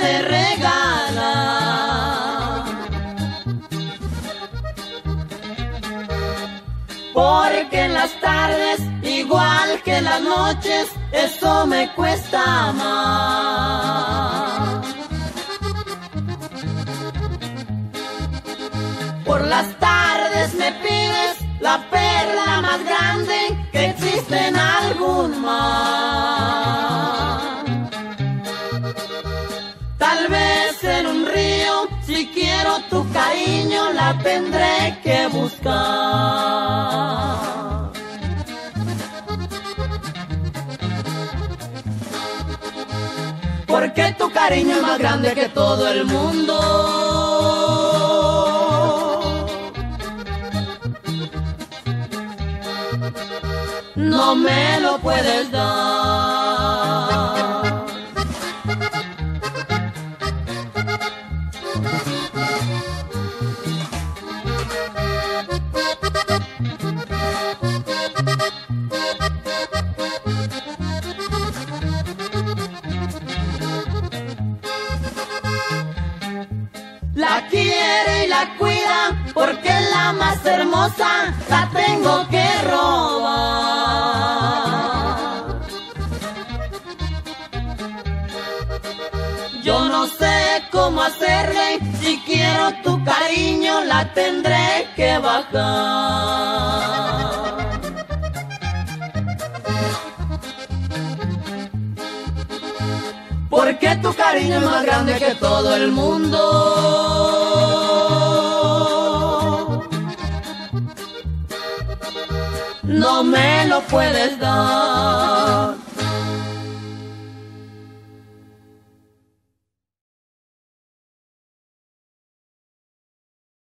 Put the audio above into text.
puede regalar. Porque en las tardes, igual que en las noches, eso me cuesta más. Por las tardes me pides la perla más grande si quiero tu cariño, la tendré que buscar. Porque tu cariño es más grande que todo el mundo. no me lo puedes dar. La cuida porque es la más hermosa, la tengo que robar. Yo no sé cómo hacerle, si quiero tu cariño la tendré que bajar. Porque tu cariño es más grande que todo el mundo. No me lo puedes dar.